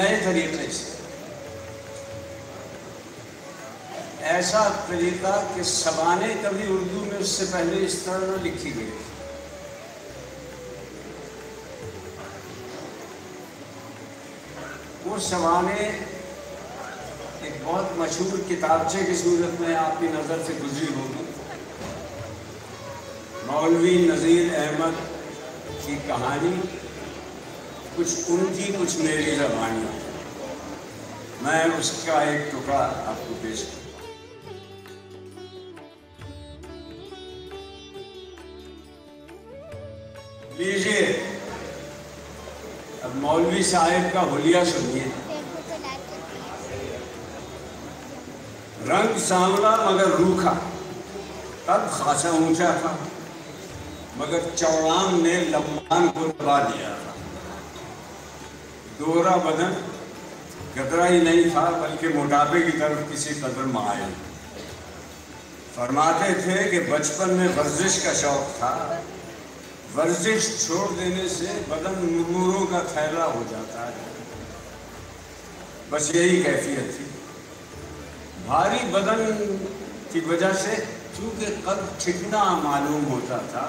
नए तरीके से। ऐसा तरीका कि सबाने कभी उर्दू में उससे पहले इस तरह न लिखी गई। वो सबाने एक बहुत मशहूर किताबचे की सूरत में आपकी नज़र से गुजरी होगी? मौलवी नज़ीर अहमद की कहानी कुछ उनकी, कुछ मेरी जबानी। मैं उसका एक टुकड़ा आपको पेश करूँ। लीजिए। अब मौलवी साहेब का होलिया सुनिए। रंग सांवला मगर रूखा, तब खासा ऊँचा था, मगर चौड़ान ने लम्बान को दबा दिया था। दोहरा बदन गदरा ही नहीं था, बल्कि मोटापे की तरफ़ किसी कदर मायल फरमाते थे कि बचपन में वर्जिश का शौक था। वर्जिश छोड़ देने से बदन मुर्मुरों का थैला हो जाता है। बस यही कैफियत थी। भारी बदन की वजह से चूँकि कद चिकना मालूम होता था,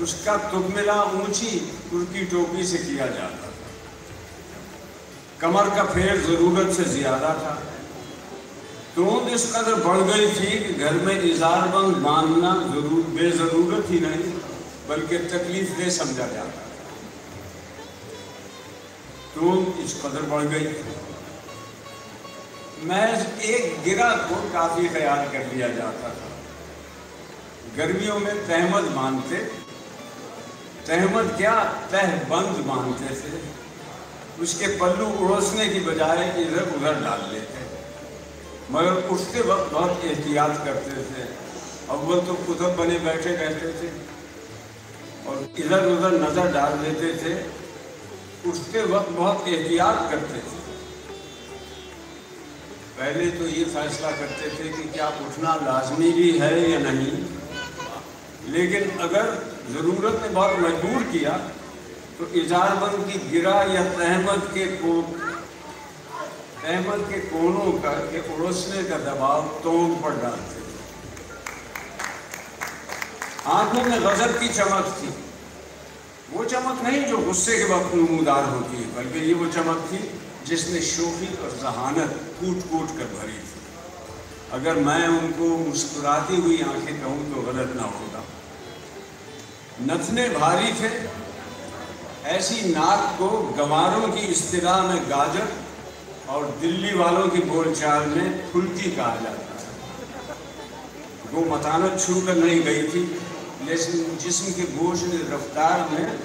उसका तुकमिला ऊँची कुर्ती टोपी से किया जाता कमर का फेर ज़रूरत से ज़्यादा था। तोंद इस कदर बढ़ गई थी कि घर में इजार बंद बांधना ज़रूर बेजरूरत ही नहीं, बल्कि तकलीफ़ दे समझा जाता। तो इस कदर बढ़ गई। मैं एक गिरा को काफ़ी ख्याल कर लिया जाता था। गर्मियों में तहमद मानते तहमद क्या? तह बंद मानते थे। उसके पल्लू उड़ोसने की बजाय इधर उधर डाल लेते मगर उठते वक्त बहुत एहतियात करते थे। अव्वल तो कुतब बने बैठे रहते थे और इधर उधर नज़र डाल देते थे। उठते वक्त बहुत एहतियात करते थे। पहले तो ये फैसला करते थे कि क्या उठना लाजमी भी है या नहीं। लेकिन अगर ज़रूरत ने बहुत मजबूर किया तो इजारबंद की गिरा या तहमद के को तहमद के कोनों का के उड़ोसने का दबाव तोड़ पर डालते आँखों में गजब की चमक थी। वो चमक नहीं जो गुस्से के वक्त नमूदार होती है, बल्कि ये वो चमक थी जिसने शोखी और जहानत कूट कूट कर भरी थी। अगर मैं उनको मुस्कुराती हुई आँखें कहूँ तो गलत ना होगा नथने भारी थे ऐसी नाक को गंवारों की इस्तेलाह में गाजर और दिल्ली वालों की बोलचाल में फुल्की कहा जाता था वो मतानत छू कर नहीं गई थी, लेकिन जिसम के बोझ ने रफ्तार में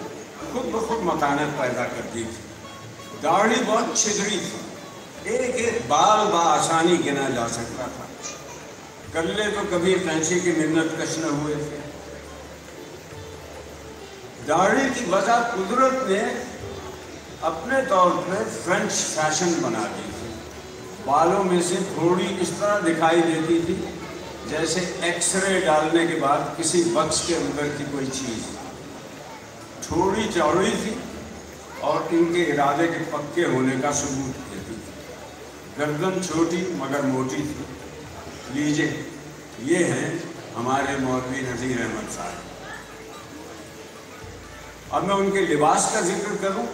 खुद ब खुद मकानत पैदा कर दी थी। दाढ़ी बहुत छिदड़ी थी। एक एक बाल आसानी गिना जा सकता था। कल्ले तो कभी कैंची की मिन्नत कश न हुए थे। दाढ़ी की वजह कुदरत ने अपने तौर पर फ्रेंच फ़ैशन बना दी थी। बालों में से थोड़ी इस तरह दिखाई देती थी, जैसे एक्सरे डालने के बाद किसी बक्स के अंदर की कोई चीज़। थोड़ी चौड़ी थी और इनके इरादे के पक्के होने का सबूत देती थी। गर्दन छोटी मगर मोटी थी। लीजिए, ये हैं हमारे मौलवी नज़ीर अहमद साहब। अब मैं उनके लिबास का ज़िक्र करूँ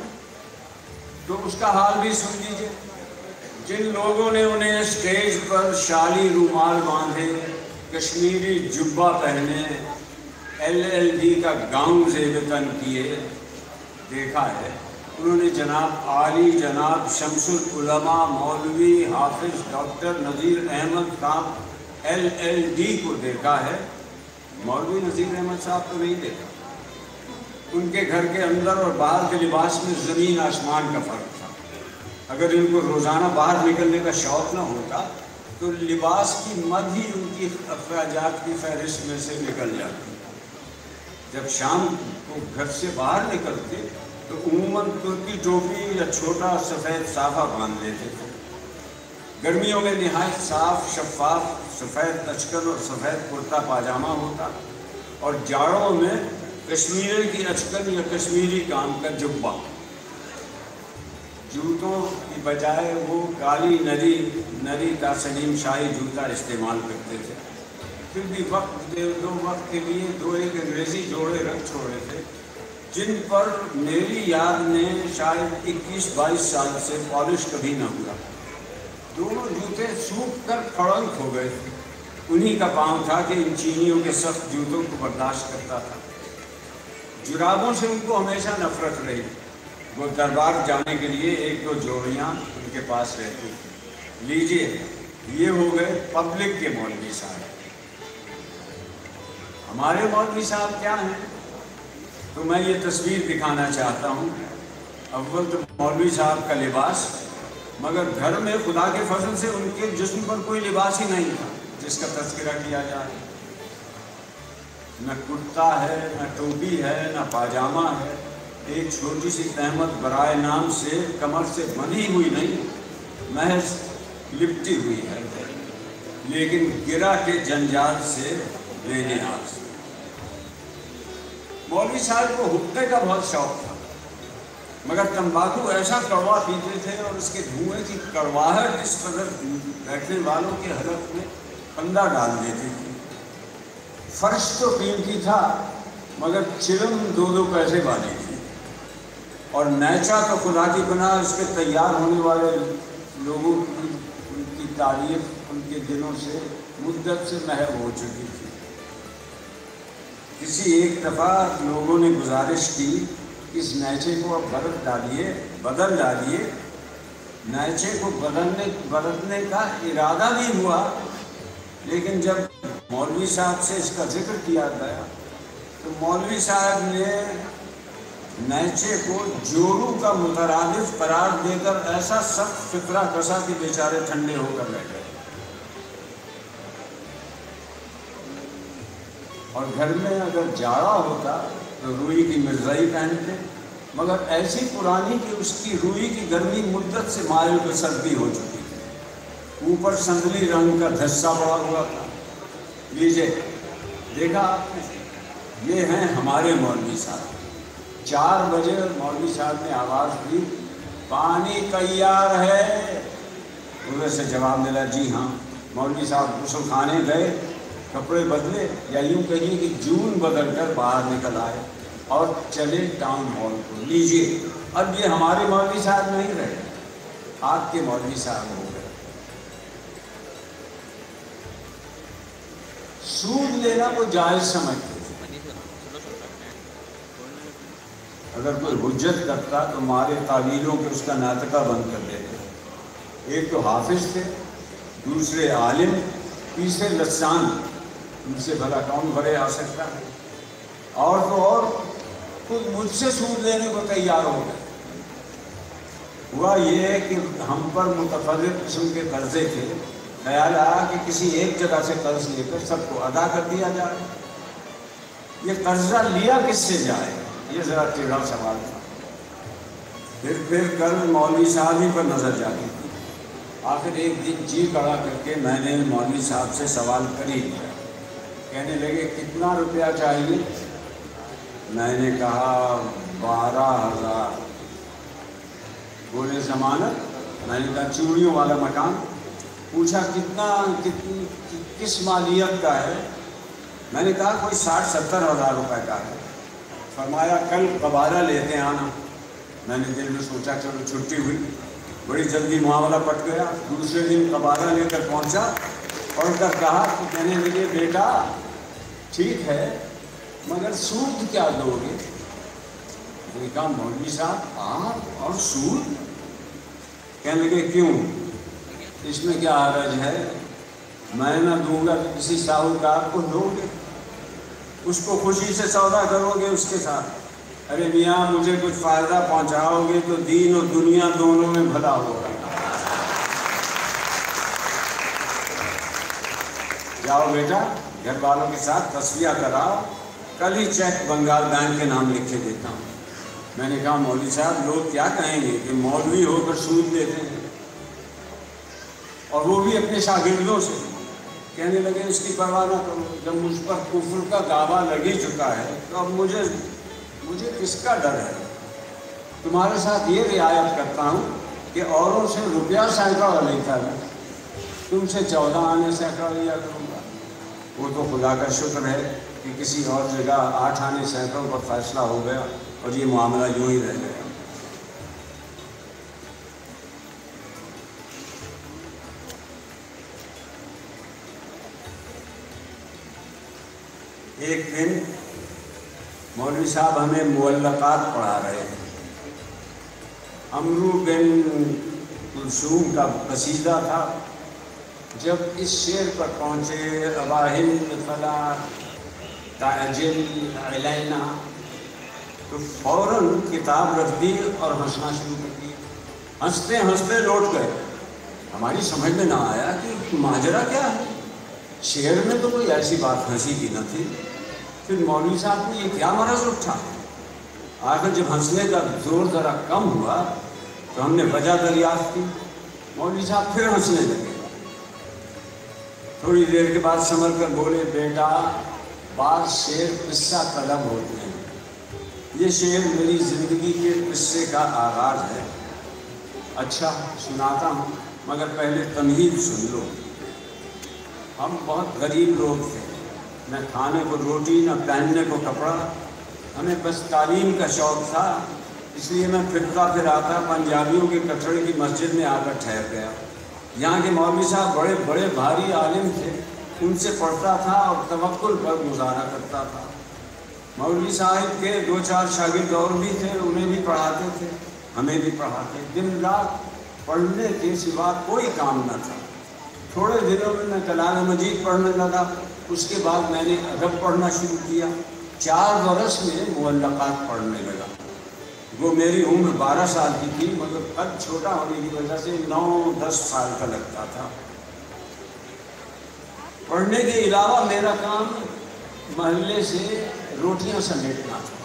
तो उसका हाल भी सुन लीजिए। जिन लोगों ने उन्हें स्टेज पर शाली रूमाल बांधे, कश्मीरी जुब्बा पहने एलएलडी का गाउन जेबतन किए, देखा है, उन्होंने जनाब आली, जनाब शमसुलमा मौलवी, हाफिज डॉक्टर नज़ीर अहमद खान एलएलडी को देखा है। मौलवी नज़ीर अहमद साहब को नहीं देखा। उनके घर के अंदर और बाहर के लिबास में ज़मीन आसमान का फ़र्क था। अगर इनको रोज़ाना बाहर निकलने का शौक़ ना होता तो लिबास की मद ही उनकी अखराजात की फहरिस्त में से निकल जाती। जब शाम को घर से बाहर निकलते तो उमूमन तुर्की टोपी या छोटा सफ़ेद साफा बाँध लेते थे। गर्मियों में नहायत साफ़, शफाफ, सफ़ेद तचकन और सफ़ेद कुर्ता पाजामा होता और जाड़ों में कश्मीर की अचकन या कश्मीरी काम का जुब्बा। जूतों की बजाय वो काली नरी नरी का सलीम शाही जूता इस्तेमाल करते थे। फिर भी वक्त, दो वक्त के लिए दो एक अंग्रेज़ी जोड़े रख छोड़े थे, जिन पर मेरी याद में शायद 21-22 साल से पॉलिश कभी ना हुआ। दोनों जूते सूख कर फड़ंक हो गए थे। उन्हीं का पाँव था कि इन चीनियों के सख्त जूतों को बर्दाश्त करता था। जुराबों से उनको हमेशा नफरत रही। वो दरबार जाने के लिए एक दो जोड़ियाँ उनके पास रहती थी। लीजिए, ये हो गए पब्लिक के मौलवी साहब। हमारे मौलवी साहब क्या हैं? तो मैं ये तस्वीर दिखाना चाहता हूँ। अव्वल तो मौलवी साहब का लिबास, मगर घर में खुदा के फजल से उनके जिस्म पर कोई लिबास ही नहीं था, जिसका तस्करा किया जाए न कुर्ता है, न टोपी है, न पाजामा है। एक छोटी सी तहमत बराए नाम से कमर से बनी हुई नहीं, महज लिपटी हुई है। लेकिन गिरा के जंजाल से बेनियाज मौलवी साहब को हुक्के का बहुत शौक था। मगर तंबाकू ऐसा कड़वा पीते थे और उसके धुएँ की कड़वाहट इस कदर बैठने वालों के हलक में पंदा डाल देती थी। फर्श तो कीमती था, मगर चिलम दो दो पैसे वाली थी। और नैचा तो खुदा की बना इसके तैयार होने वाले लोगों की, उनकी तारीफ़, उनके दिनों से, मुद्दत से महव हो चुकी थी। किसी एक दफ़ा लोगों ने गुजारिश की, इस नैचे को अब बरत डालिए, बदल डालिए। नैचे को बदलने बदलने का इरादा भी हुआ, लेकिन जब मौलवी साहब से इसका ज़िक्र किया गया। तो मौलवी साहब ने नैचे को जोरू का मुतरफ करार देकर ऐसा सब फिक्रा कसा कि बेचारे ठंडे होकर बैठे और घर में अगर जाड़ा होता तो रुई की मिर्जाई पहनते, मगर ऐसी पुरानी कि उसकी रुई की गर्मी मुद्दत से मायल को सर्दी हो चुकी थी। ऊपर संदली रंग का धस्सा पड़ा हुआ था। लीजिए। देखा ये हैं हमारे मौलवी साहब। चार बजे मौलवी साहब ने आवाज़ दी, पानी तैयार है? उधर से जवाब मिला, जी हाँ। मौलवी साहब गुसल खाने गए, कपड़े बदले, या यूँ कहिए कि जून बदल कर बाहर निकल आए और चले टाउन हॉल को। लीजिए, अब ये हमारे मौलवी साहब नहीं रहे। आपके मौलवी साहब हो सूद लेना को जायज़ समझते अगर कोई हुज्जत करता तो मारे तावीलों के उसका नातका बंद कर देते। एक तो हाफिज थे, दूसरे आलिम, तीसरे लसान उनसे भला कौन भरे आ सकता है? और तो और, खुद मुझसे सूद लेने को तैयार हो गए। हुआ ये कि हम पर मुतफर किस्म के कर्जे थे ख्याल आया कि किसी एक जगह से कर्ज लेकर सबको अदा कर दिया जाए। ये कर्जा लिया किससे जाए? ये ज़रा टेढ़ा सवाल था। फिर फिर कल मौलवी साहब ही पर नज़र जाती थी। आखिर एक दिन जी कड़ा करके मैंने मौलवी साहब से सवाल कर ही लिया। कहने लगे, कितना रुपया चाहिए? मैंने कहा, बारह हज़ार। बोले, जमानत? मैंने कहा, चूड़ियों वाला मकान। पूछा कितना कितनी कि, किस मालियत का है? मैंने कहा कोई साठ सत्तर हज़ार रुपये का है। फरमाया कल कबारा लेते आना। मैंने दिल में सोचा चलो छुट्टी हुई। बड़ी जल्दी मामला पट गया। दूसरे दिन कबारा लेकर पहुँचा और उनका कहा कि कहने लगे बेटा ठीक है मगर सूद क्या दोगे? मैंने कहा मौलवी साहब आप और सूद? कहने लगे क्यों? इसमें क्या हरज है? मैं ना दूँगा किसी साहूकार को दोगे उसको खुशी से सौदा करोगे उसके साथ। अरे मियाँ, मुझे कुछ फ़ायदा पहुंचाओगे तो दीन और दुनिया दोनों में भला होगा। जाओ बेटा घर वालों के साथ तस्वीर कराओ। कल ही चेक बंगाल बैंक के नाम लिख के देता हूँ। मैंने कहा, मौलवी साहब, लोग क्या कहेंगे कि मौलवी होकर सूद देते हैं। और वो भी अपने शागिर्दों से। कहने लगे, इसकी परवाह ना करो। जब मुझ पर कुफर का दावा लग ही चुका है तो अब मुझे मुझे किसका डर है? तुम्हारे साथ ये रियायत करता हूँ कि औरों से रुपया सैकड़ा है तुमसे चौदह आने सैकड़ा लिया करूँगा। वो तो खुदा का शुक्र है कि किसी और जगह आठ आने सैकड़ों पर फैसला हो गया और ये मामला यूँ ही रह गया। एक दिन मौलवी साहब हमें मुल्लक़ात पढ़ा रहे थे अमरू बिन कुलसूम का कसीदा था। जब इस शेर पर पहुँचे अबाहिन फला ताजिल अलैना तो फ़ौरन किताब रख दी और हंसना शुरू कर दिया हँसते हँसते लौट गए। हमारी समझ में ना आया कि माजरा क्या है। शेर में तो कोई ऐसी बात हँसी की न थी। फिर मौलवी साहब को ये क्या मरज उठा? आखिर जब हंसने का ज़ोर ज़रा कम हुआ तो हमने वजह दरियाफ्त की। मौलवी साहब फिर हंसने लगे। थोड़ी देर के बाद समझ कर बोले, बेटा बात शेर किस्सा तलब होते हैं। ये शेर मेरी ज़िंदगी के किस्से का आगाज़ है। अच्छा सुनाता हूँ, मगर पहले तमहीद सुन लो। हम बहुत गरीब लोग थे। न खाने को रोटी, न पहनने को कपड़ा। हमें बस तालीम का शौक़ था, इसलिए मैं फिरता फिर आता पंजाबियों के कटड़े की मस्जिद में आकर ठहर गया। यहाँ के मौलवी साहब बड़े बड़े भारी आलिम थे। उनसे पढ़ता था और तवक्ल पर गुजारा करता था। मौलवी साहिब के दो चार शागिर्द और भी थे, उन्हें भी पढ़ाते थे, हमें भी पढ़ाते। दिन, रात पढ़ने के सिवा कोई काम न था। थोड़े दिनों में मैं कलाम मजीद पढ़ने लगा। उसके बाद मैंने अदब पढ़ना शुरू किया। चार बरस में मुल्लक़ात पढ़ने लगा। वो मेरी उम्र बारह साल की थी, मगर कद छोटा होने की वजह से नौ, दस साल का लगता था। पढ़ने के अलावा मेरा काम महल्ले से रोटियाँ समेटना था।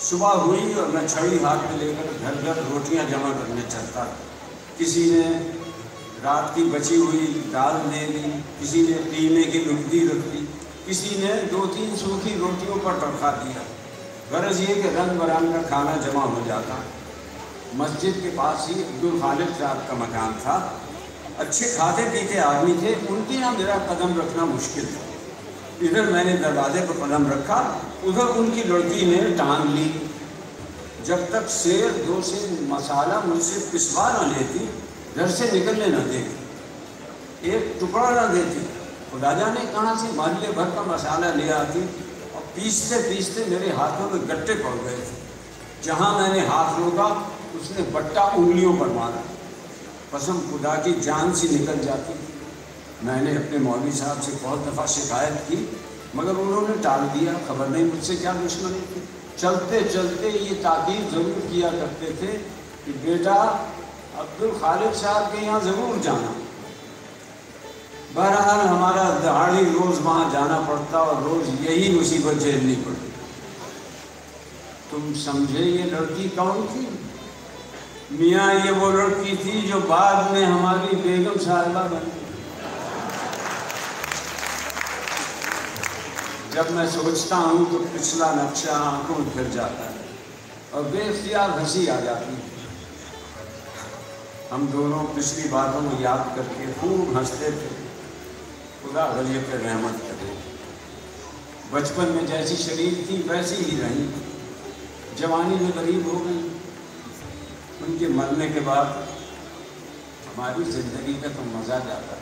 सुबह हुई और मैं छड़ी हाथ में लेकर घर घर रोटियाँ जमा करने चलता। किसी ने रात की बची हुई दाल दे दी किसी ने पीने की लुकदी रख दी किसी ने दो तीन सूखी रोटियों पर रखा दिया। गरज ये कि रंग बरंग का खाना जमा हो जाता। मस्जिद के पास ही अब्दुल खालिद साहब का मकान था। अच्छे खाते पीते आदमी थे, उनके यहाँ मेरा कदम रखना मुश्किल था। इधर मैंने दरवाजे पर कदम रखा, उधर उनकी लड़की ने टांग ली। जब तक शेर, दो से मसाला मुझसे पिसवा न लेती घर से निकलने न देती एक टुकड़ा न देती खुदा ने कहाँ से माल्य भर का मसाला ले आती और पीसते पीसते मेरे हाथों में गट्टे पड़ गए। थे जहाँ मैंने हाथ रोका, उसने बट्टा उंगलियों पर मारा कसम खुदा की जान सी निकल जाती। मैंने अपने मौलवी साहब से बहुत दफ़ा शिकायत की, मगर उन्होंने टाल दिया। खबर नहीं मुझसे क्या दुश्मनी थी? चलते चलते ये ताकीद ज़रूर किया करते थे कि बेटा अब्दुल खालिद साहब के यहाँ ज़रूर जाना। बहरहाल हमारा दहाड़ी रोज़ वहाँ जाना पड़ता और रोज़ यही मुसीबत झेलनी पड़ती। तुम समझे ये लड़की कौन थी? मियाँ ये वो लड़की थी जो बाद में हमारी बेगम साहिबा बनी। जब मैं सोचता हूँ तो पिछला नक्शा आँखों फिर जाता है और बेख्तियार हँसी आ जाती है। हम दोनों पिछली बातों को याद करके खूब हँसते थे। खुदा गलिए पर रहमत करे। बचपन में जैसी शरीर थी, वैसी ही रही। जवानी में गरीब हो गई। उनके मरने के बाद हमारी ज़िंदगी का तो मज़ा जाता